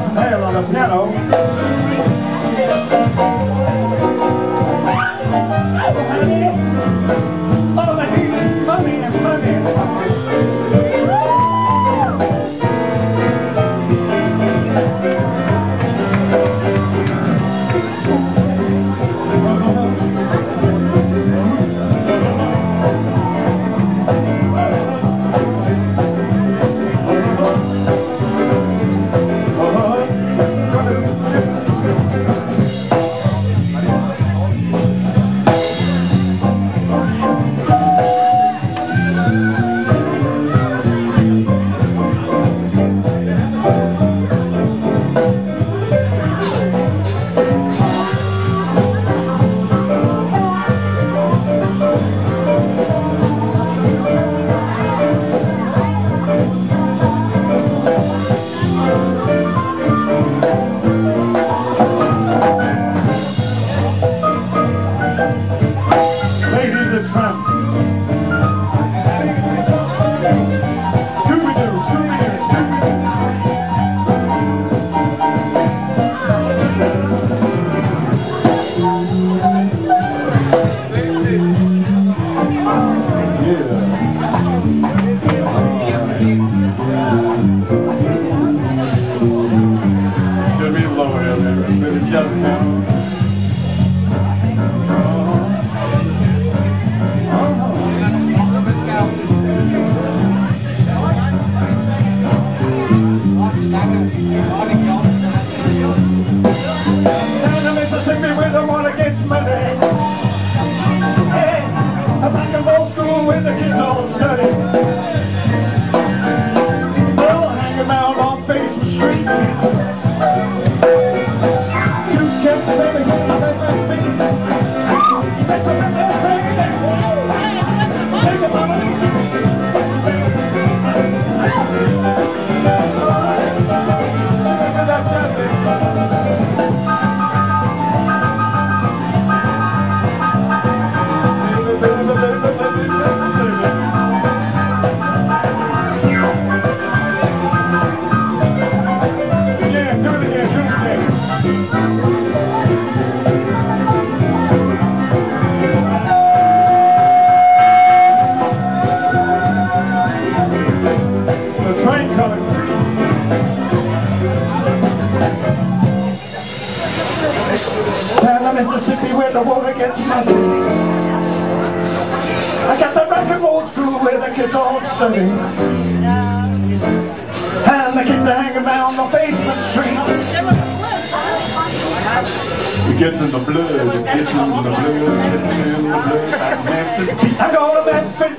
nice tail on the piano. where the woman gets money. I got the record old school where the kids all study. And the kids are hanging around the basement street. It gets in the blood, it gets in the blood, it gets in the blood. I'm going to Memphis.